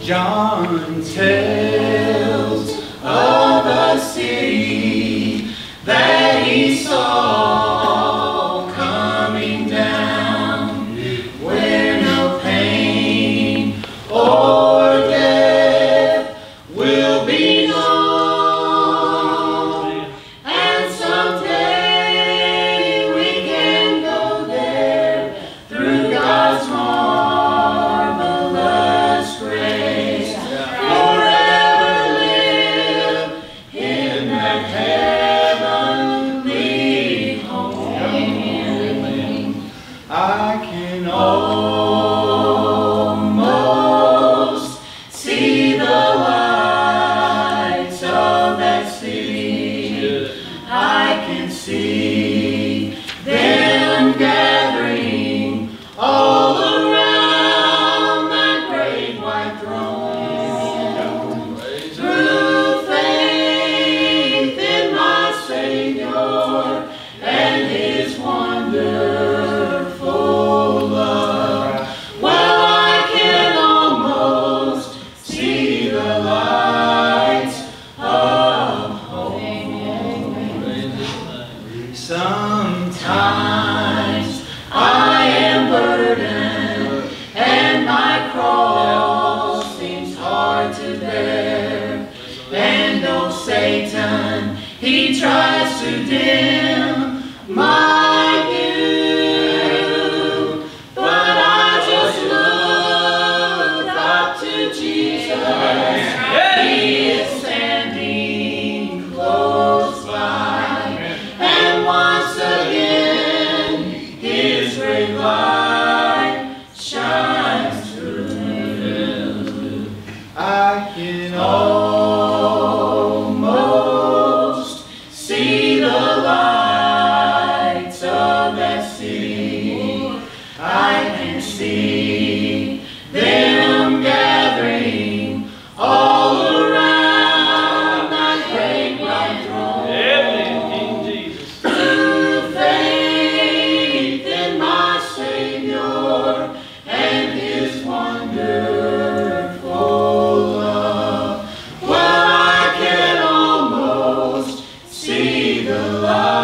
John tells see them gathering all around that great white throne. Through faith in my Savior and Sometimes I am burdened and my cross seems hard to bear. And though Satan, he tries to dim I can almost see the lights of that city. I you are.